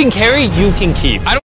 can carry, you can keep. I don't